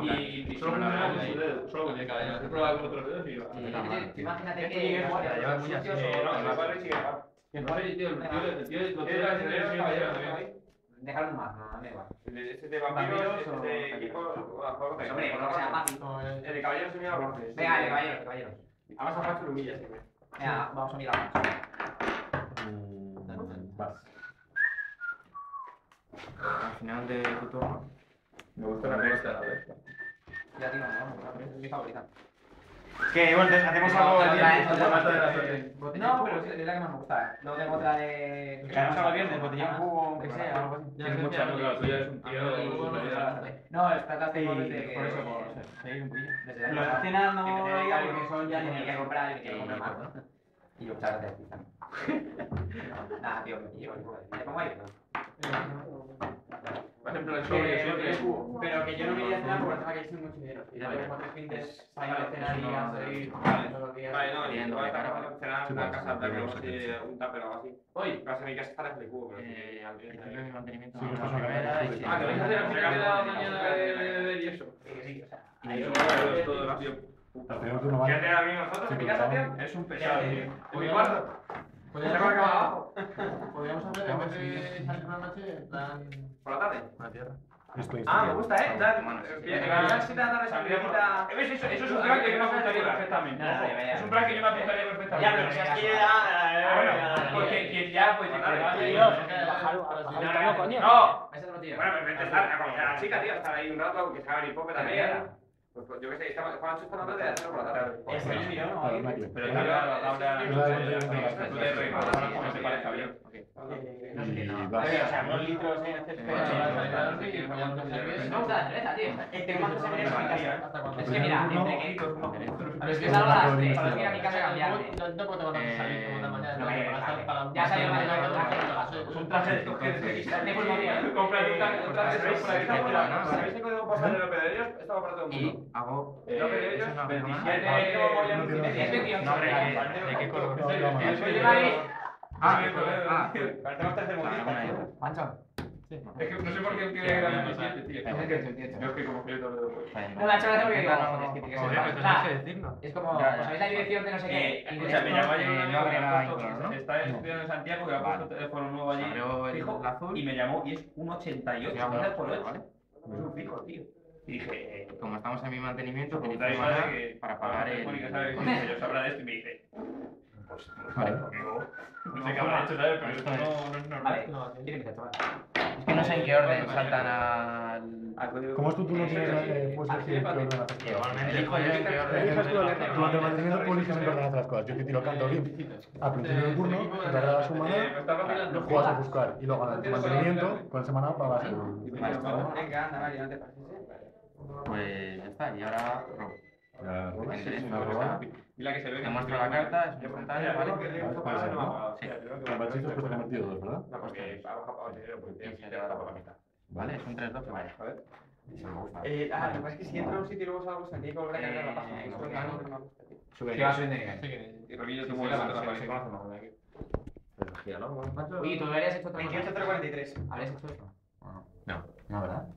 Y, y Solo una vez, dedo, solo con el caballero. He probado con otros dedos y va. Va. Imagínate que lleva no, o- el padre sigue va. El padre, tío, el tío, el tío, lo tiene la serie también. Dejar un más, no, me da igual. Este de vampiros, este de equipo, a Pues hombre, por lo que sea fácil. El de caballeros se mira. Venga, dale, caballeros, caballeros. Además a Pacho lo humilla siempre. Venga, vamos a mirar. Mm, Vas. Al final de tu turno. Me gusta la. Ya tío, vamos, es mi favorita. Que bueno, entonces hacemos No, algo de. No, pero es la que más me gusta. Luego tengo otra de. Que hagamos algo el viernes, botellón jugo, que sea, algo así. Tienes mucha luz, la tuya es un tío. No, Sí, tengo desde que. por eso, un poquillo. Lo no Que que- porque son ya que que comprar y me quiero comprar más, ¿no? Y yo, muchas gracias. Nada, tío, me pillo. ¿Me pongo ahí? Por ejemplo, el sobre, el sobre. Pero que yo no me iría a cenar porque pensaba que es mucho dinero. Y después cuatro fintes, salgo a cenar y a todos los días. Vale, no, y vas a estar cenar en pues, casa, así, un tupper o algo así. Hoy, casa en mi casa está en el cubo. Eh, al principio de mi mantenimiento. Sí, la esto es una primera cara y de sí, Ah, que vais a hacer la primera mañana de beber y eso. Sí, sí, o sea. Todos, no ¿Qué vale. hacer a mí nosotros en mi casa, tío? Es un Pesado, tío. mi cuarto. Podríamos acabar abajo. Podríamos hacer, en vez de salir por la noche, en plan... Por la tarde. Tierra. Ah, me gusta, ¿eh? Dar- eh, En salidita. ¿Ves? Eso, eso es un plan que yo me apuntaría perfectamente. Es un plan que yo me apuntaría perfectamente. Ya, pero si es que yo ya. Bueno, porque quien ya, pues, coño. No, bueno, a la chica, tío, estar ahí un rato, que pope también. Pues, pues, yo qué sé, esta Juan está hablando de hacerlo por la tarde. Es el mío, ¿no? Vale, Macle. Pero yo la rey, no te parezca bien. Eh, No sé qué. A vas. ver, o sea, unos litros en este Eh, la cerveza, tío. Eh, tengo más cosas en mi casa. Hasta cuando... Es que mira, No. entre que. A Es que salgo a las 3, tengo que ir a mi casa a mañana. No, vale, estar- para- Ya salió para- Un traje de Y mundo. hago. Los pedreros, eso no, 27 no, no tiene Es 28. No, hombre, ¿de- ¿de qué color? Ah, Sí, tío. Es que no sé por qué él quiere grabar 27, tío. Es el 28. Yo es que como que yo todo lo pues. No, la chora porque digo, no, joder, es que tiene que ser joder, más. pues no sé decirlo. Es como, ya. ¿sabéis la dirección de no sé qué? Y escucha, me directo- llamó ayer un eh, está estudiando en Santiago que ha puesto teléfono nuevo allí fijo y me llamó y es un 88 Ya, ¿sabes? por vale. 8 es un fijo tío y dije eh, Como estamos en mi mantenimiento, para pagar el. Mónica sabe que yo sabrá de esto y me dice pues Vale. conmigo no sé qué habrá hecho ¿sabes? pero esto no, no es normal Vale, No, tiene que ser, chaval. Es que no sé en qué orden saltan al. Al código- Como es tú, tú no tienes, eh, puedes Así de elegir qué fácil. orden haces. Igualmente, elijo yo en qué orden. Durante el mantenimiento qué orden las cosas. Yo que tiro canto bien. Al principio del turno, te regalas un Eh, maná, lo juegas a buscar y luego en tu mantenimiento, con ese maná pagas el. Venga, anda, vale, no te pases. Pues ya está, y ahora robo. Sí, una una y la que se ve Te muestro la carta, es un Mira, instantáneo, ¿vale? convertido dos, ¿verdad? No, porque ha bajado para dinero, porque tiene que a la mitad. Vale, es un 3-2 que vaya. Joder. Eso me gusta. Eh, ah, lo que pasa es que si entro a un sitio y luego salgo, se me tiene que volver a cargar la página. Eh, es algo que no me gusta. Sube Y Robillo te mueve la. Oye, ¿tú habrías hecho otra 28, cosa? 043. ¿Habrías hecho eso? No, No, ¿verdad?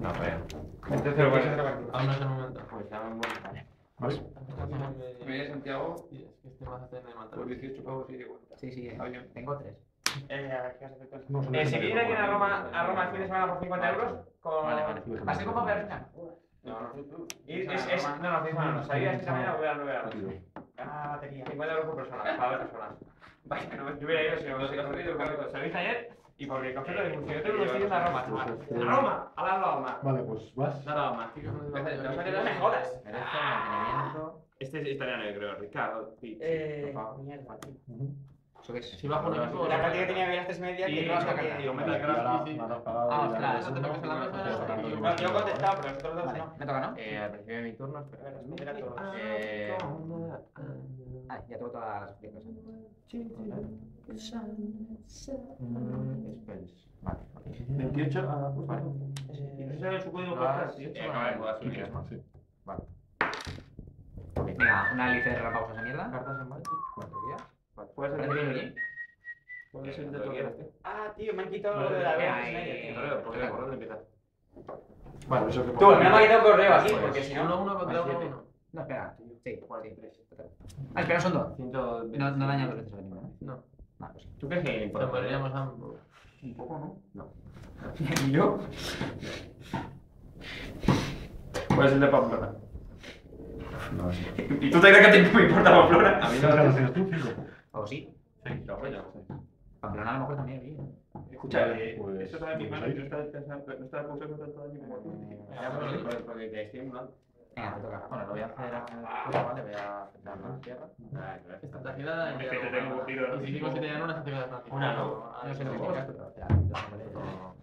No, pero. Entonces, Pero bueno, Aún no es el momento. Pues ya me vuelvo, vale. ¿Vale? me voy a Santiago Sí, es que este de matar. por 18 pavos y de vuelta. Sí, sí, eh. Avión. tengo tres. Eh, a ver, ¿qué vas a hacer tú? No, son Eh, si viene alguien a ¿no? Roma, a Roma el fin de semana por 50 euros, con... Vale, vale. ¿Va a ser como para final? No, no, tú, tú. Y es, es, no, no, fin de semana no. Esta mañana, voy a las 9 de la noche. Ah, batería. 50 euros por persona, para dos personas. Vaya, no, yo hubiera ido si no hice ayer y porque el concepto de función. Yo tengo unos sitios a Roma, chaval. ¡A Roma! ¡A la Roma! Vale, pues vas. ¡A Roma! No me jodas. Mantenimiento. Este es italiano, yo creo, Ricardo. Sí. Eh, mierda. Si bajo. La práctica que tenía que ir a tres media, Y que no hasta que... digo, sí. me Ah, ostras, eso te lo que la yo he contestado, pero nosotros dos no. me toca, ¿no? Eh, al principio de mi turno, espera. Responder a todos. Eh, Ah, ya tengo todas las piezas. mm, spells. Vale, ok. 28. Ah, pues vale. ¿Y no sabes su código Lo postal? has tío? hecho, Eh, bueno, a ver, puedo Sí, que subir. es más, sí. Venga, una lista de esa mierda. Cartas en mano. De bien. De todo. Ah, tío, me han quitado lo de la eh, eso que Tú, me ha quitado correo aquí, Pues, porque si no. uno, uno contra Pues uno. No, espera. Sí, sí. Ah, espera, son dos. 120. No, no dañan dos veces el mismo, ¿no? No. Pues. ¿Tú crees que nos moriríamos ambos? Un poco, ¿no? ¿Y yo? Puede ser de Pamplona. No, sí. ¿Y tú te crees que te me importa Pamplona? A mí ¿Sabes no lo tienes tú? O sí. Sí, lo voy a Pamplona a lo mejor también, oye. Escucha, eh, Pues- eso está en mi pues mano y no está pensando, no está pensando todo el tiempo. Porque te estoy en blanco. Venga, te toca. Bueno, lo voy a hacer a... Vale, voy a aceptar la tierra. Esta es la girada y Es que te tengo cogido, ¿no? Y si dijimos que tenían una, se te queda Francisco. Una, ¿no? Ah, No sé lo que dos. quieras, pero ya, ya lo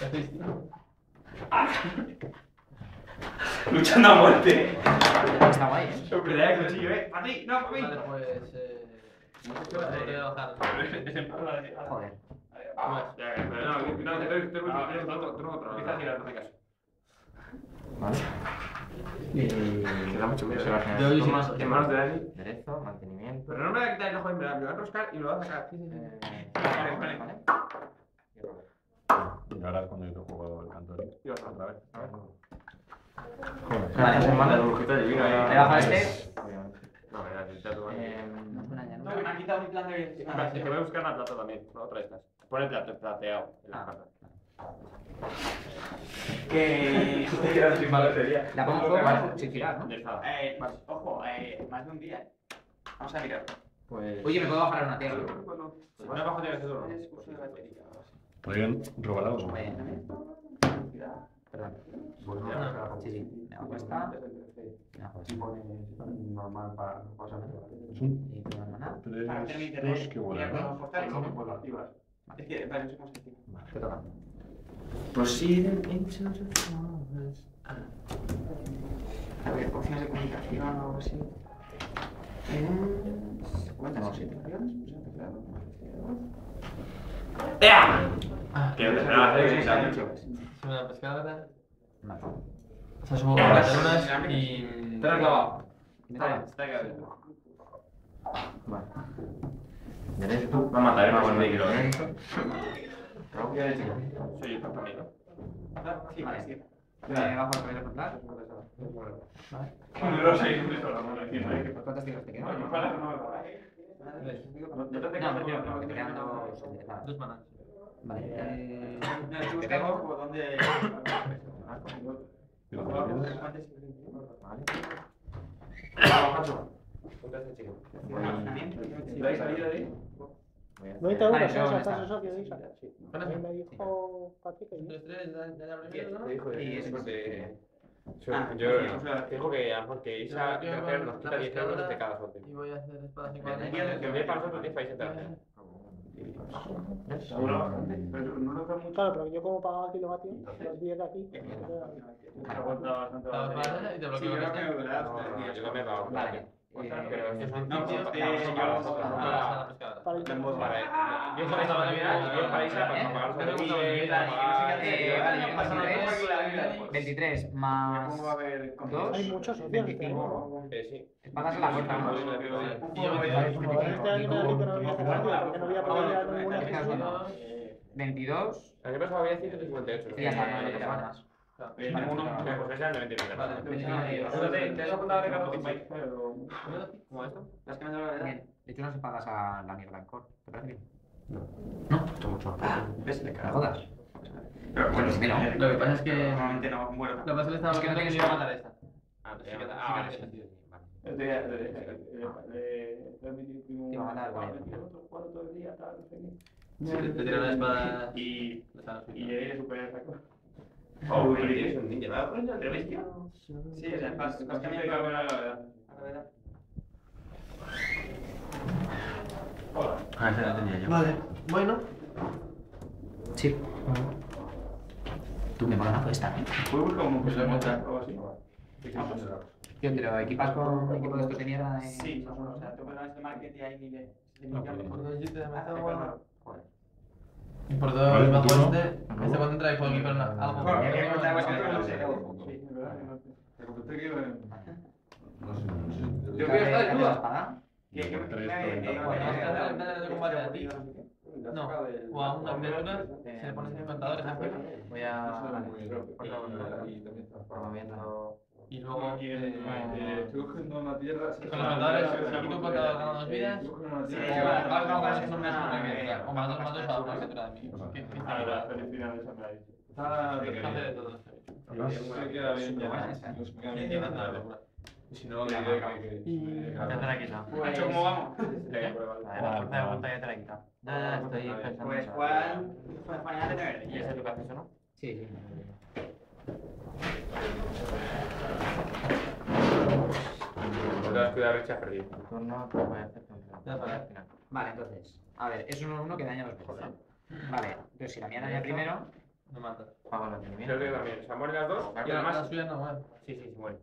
Estoy- Luchando a muerte. Está guay, ¿eh? Yo pelea el cuchillo, eh. ¡A ti! ¡No, para mí! Vale, pues... Eh... Yo voy a bajar. Joder. Ya, pero no, no, te doy- te doy- te doy otro, te doy otro. Empieza a girar, no me caso. Vale. Y... da mucho miedo. Se va a generar Yo más- En manos de Dani. Derecho, mantenimiento. Pero no me voy a quitar el ojo, me lo voy a enroscar y me lo voy a sacar. Eh, Vale, vale. vale. Y ahora es cuando yo te juego el canto de Y otra vez. A ver. Vale. Esta semana El brujito divino ahí. Le bajo este. No, mira, ya tú vas. Em, No me han quitado mi plan de. Es que voy a buscar la plata también. Otra de estas. Pon el plato plateado en la Ah. Que. La pongo fuego sin girar, ¿no? Eh, ojo, eh, más de un día. Vamos a mirar. Pues... Oye, me puedo bajar a una tierra. Una bajo tiene que ser turno. Es uso de batería. ¿Podrían robar algo? Vaya. Perdón. Sí, sí. Me hago esta. Me hago esta. normal para pasar. Es un Y tengo una maná. Para hacer mi 3, internet. 2 que. Pues. Es que, te toca. Proceed into the forest. A ver, opciones de comunicación o algo así. Eh, ¿Cuántas opciones? Ah, Que no te mucho. Es una pescada. Vale. O sea, subo con las y... Te lo he clavado. Vale. Está adentro. Vale. Derecho. Va a matar, eh, bueno, mantenimiento. Sí, está conmigo. Sí, Vale. sí. Me contar. No no. No. Yo te no, tengo no, quedan dos. Vale. Dos manas. Vale. Eh, No, estoy te pego. buscando por dónde. ¿Y lo tienes? ¿Lo habéis salido de ahí? No yo esa, esta. estás socio de Isa. ¿Cuál A mí es? me dijo Patrick que Tres, tres, ya ya la primera, ¿no? Y ese porque Ah, yo o sea, dijo que a porque Isa Yo- yo nos quita la 10 euros de cada sorteo. Y voy a hacer espadas Que iguales. bien para nosotros 10 países de Seguro. Pero no lo mucho. Claro, pero yo como pagaba kilovatio, los 10 de aquí. Bastante. Y te bloqueo yo que yo. Vale. Pero estos son No, cinco sí, para yo- para yo- nosotros. Para- la pescada. Para el Vale, 10 para Isa para mirar y 10 para Isa para pagar los servicios, para pagar- Eh, vale, yo paso Vale, tres. vale. 23 Me más pongo a ver con dos. Hay muchos socios. 25. Eh, sí. Espadas a la Este año no ninguna uno. 22. El año pasado había 158. Y ya está, no le quedaban más. Eh, Vale, uno- uno, ese era el de 29. Vale, Apúntate, ¿Te has apuntado a Ricardo Timbay? ¿Cómo esto? Las que me la. De hecho, no se pagas a la mierda en core. ¿Te parece bien? Esto mucho. Ah, ¿ves? No jodas. Pero bueno, no. Lo que pasa es que... Normalmente no muero. Lo que pasa es que estaba Es que no que iba a matar esta. Ah, sí que Ah, sí que sí. tiene sentido. Le- le- le- le- le admití un- Te iba a matar, tal, no sé qué. Le tiran la espada... Y, y esa Oh, pero tienes un ninja, ¿verdad? Coño, de bestia. Sí, o Bastante cambiando cabrón, la verdad. a la verdad. Ah, ese lo tenía yo. Vale, bueno. Sí. Tú me mola mazo esta, ¿eh? ¿Puedo buscar un Pues lo poco encuentra. o así? Tío, ¿te lo equipas con equipo de estos de mierda? Sí, o sea, tú pones el market y hay niveles. Por dos hits de mazo, Joder. Y por todo Vale, el bajo turno. este, este cuando entra y puedo equipar una- algo. Bueno, que no no en- Yo quiero estar ¿Dale desnuda. la espada? Que- que- Tres, que- treinta, que- cuatro. que- Dale, dale de combate a ti. No, o a una criatura, se le ponen encantadores encima. Voy a. Promoviendo. Y luego. eh, Estoy cogiendo una tierra. Con los quito un vidas. Sí, vale, vale, son una criatura. O más dos más dos a una criatura de mí. ¿Qué qué la tal? felicidad de Samurai. Está Hace de todo. Se queda bien ya. Si no, le diré que. Ya te la. Nacho, ¿cómo vamos? A ver, la fuerza de voluntad ya te la he quitado. Ya, ya, estoy pensando. Pues de verde. ¿Y ese es lo que haces o no? Sí, sí. No te vas a cuidar, Richie, has perdido. Tu turno, te voy a hacer tu Ya, vale. al final. Vale, entonces. A ver, es un 1 que daña dos veces. Vale, entonces si la mía daña primero. No mata. Pago el Creo mantenimiento. que también. Se mueren las dos y La además. suya no muere. Sí, sí, se mueren.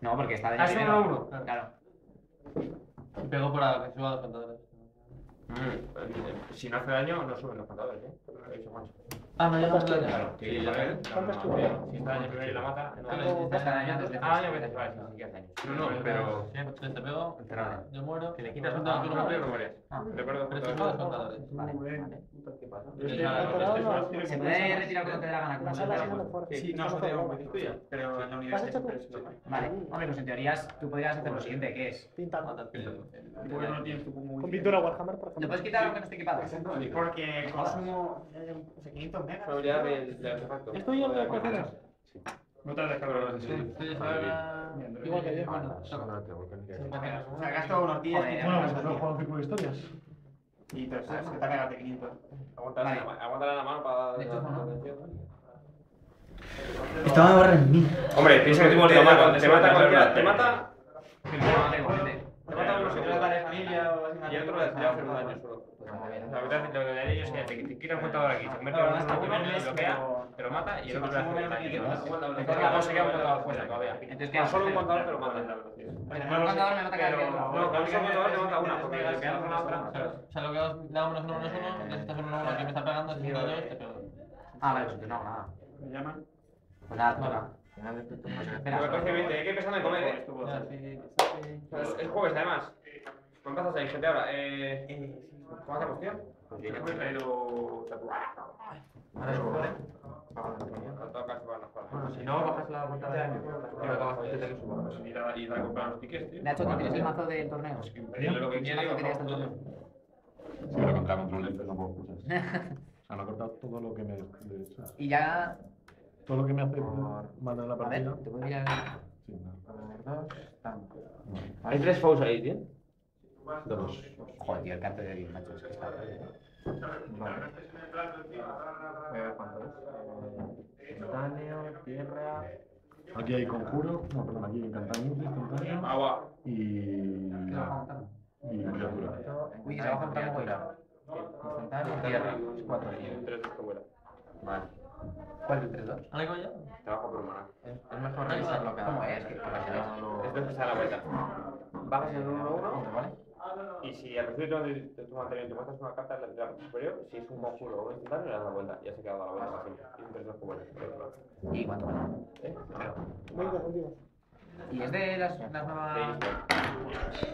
No, porque está Ah, daña es. Claro. Y pegó por algo, que suba los contadores. Mm, Si no hace daño, no suben los contadores, ¿eh? Lo dicho. Ah, no, ya no ¿Cuántas daño. tienes? Sí, ya. ¿Cuántas tú? Si está daño primero y la mata. Ah, vale, sí que hace daño. No, no, pero. Entonces te pego, Enterrado. yo muero. Si le quitas un dado dado, tú no mueres, no mueres. Ah. Recuerdo Pero que estos son contadores. Vale, vale. Estoy Ya, este no. Se puede retirar cuando te dé la gana. como La se te. Sí, no, eso te digo, muy tuya. Pero en la ¿Has universidad lo Vale, hombre, pues en teorías tú podrías hacer lo siguiente, que es. Pintando. Porque no tienes tu. Con pintura Warhammer, por ¿Le ejemplo. puedes quitar aunque no esté equipado? Porque consumo eh, no sé, 500 megas. Probabilidad del del artefacto. ¿Es tuyo el de cocinas? No te has dejado los de Estoy ahora. Igual que yo. Bueno, O sea, gasto unos 10, Joder, 15 Bueno, megas pues al no día. juego un círculo de historias. Y te se te ha pegado de 500. Aguántala Vale. en la- en la mano para. De hecho, no. Esto va a borrar en mí. Hombre, piensa que te, te mata, te mata te mata. De familia o así, y el otro le hace un daño solo. La verdad es que lo que haría yo sería te, te quita un contador aquí, se convierte en y bloquea, te lo mata y el otro le hace un daño. Entonces la cosa queda un contador fuera todavía. Entonces, ¿qué Con haces? solo un contador te lo mata. Un contador me mata cada vez. No, un contador te mata una, porque le pegas una otra. O sea, lo que le hago menos uno, necesitas un uno, uno que me está pegando, si no yo te pego. Ah, vale, pues no, nada. Me llaman. Pues nada, toca. Espera. 14 20, hay que pensar en comer, eh. Es jueves además. Con cazas ahí, gente ahora. Eh, ¿Cómo hacemos, tío? Yo me si no, bajas la vuelta de daño. Yo acabas de tener su bono. Ir a, ir a comprar los tickets, tío. Nacho, ¿tú tienes el mazo del torneo? Pedirle lo que pero contra control F no puedo usar. O sea, me ha cortado todo lo que me. Y ya. Todo lo que me hace mandar la A ver, partida. te puedo mirar. Sí, no. Hay tres fouls ahí, tío. Dos. Joder, tío, el cante de Dios, macho. Es que está. Vale. Voy a ver cuánto es. Instantáneo, tierra. Aquí hay conjuro, no, perdón, aquí hay encantamiento, instantáneo Agua. y. y criatura. Uy, se baja un tramo muy Instantáneo, tierra. Es cuatro. Y tres que vuela. Vale. ¿Cuál es el 3-2? ¿Algo ya? Trabajo por humana. Es es mejor revisarlo cada ¿Cómo es? Que es que se da la vuelta. Bajas en 1-1 ¿Vale? Y si al recibir tu, de tu mantenimiento muestras una carta en la entrada superior, si es un conjuro o un instantáneo, le das la vuelta. Ya se queda la vuelta siempre. Y un 3-2 que vuela. ¿Y cuánto vale? ¿Eh? Contigo. ¿Y es de las, las nuevas.? Sí,